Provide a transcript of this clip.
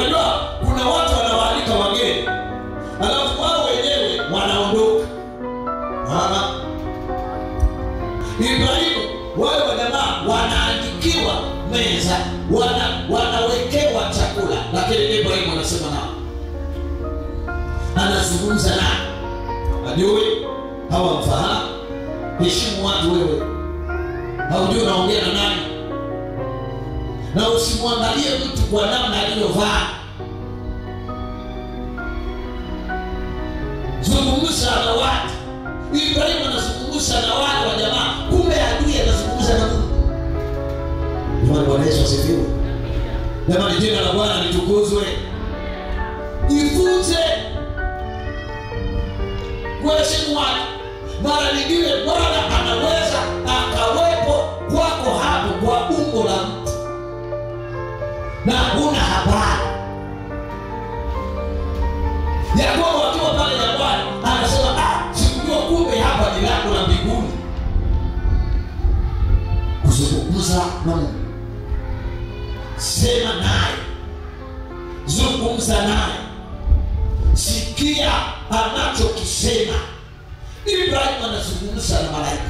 unajua kuna watu wanawaalika wageni alafu wao wenyewe wanaondoka. Ibrahimu wale wajamaa wanaandikiwa meza wana, wanawekewa chakula. Lakini ibrahimu anasema nao anazungumza nao ajui hawamfahamu heshimu watu wewe. Haujui unaongea na nani na usimwangalie mtu kwa namna aliyovaa. Zungumza na watu. Ibrahimu anazungumza na wale wa jamaa. Kumbe adui anazungumza na mungu. Jamani bwana yesu asifiwe. Jamani jina la bwana litukuzwe. Jifunze kuheshimu watu mara nyingine bwana na hakuna habari. Yakobo wakiwa pale jangwani anasema ah, sikujua kumbe hapa ni lango la mbinguni. Kuzungumza na mungu. Sema naye. Zungumza naye. Sikia anachokisema. Ibrahimu anazungumza na malaika